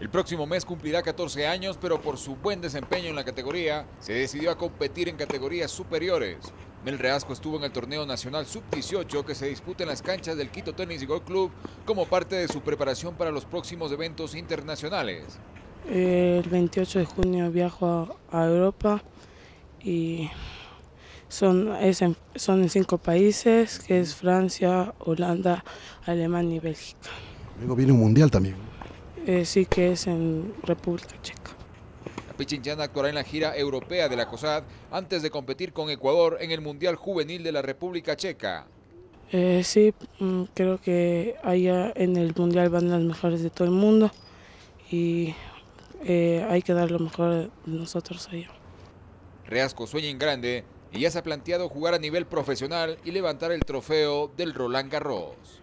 El próximo mes cumplirá 14 años, pero por su buen desempeño en la categoría, se decidió a competir en categorías superiores. Mel Reasco estuvo en el torneo nacional sub-18 que se disputa en las canchas del Quito Tennis y Golf Club como parte de su preparación para los próximos eventos internacionales. El 28 de junio viajo a Europa y son, en, son en cinco países, que es Francia, Holanda, Alemania y Bélgica. Luego viene un mundial también. Eh, sí, que es en República Checa. La Pichinchana actuará en la gira europea de la COSAD antes de competir con Ecuador en el Mundial Juvenil de la República Checa. Eh, sí, mm, creo que allá en el Mundial van las mejores de todo el mundo y eh, hay que dar lo mejor de nosotros allá. Reasco sueña en grande y ya se ha planteado jugar a nivel profesional y levantar el trofeo del Roland Garros.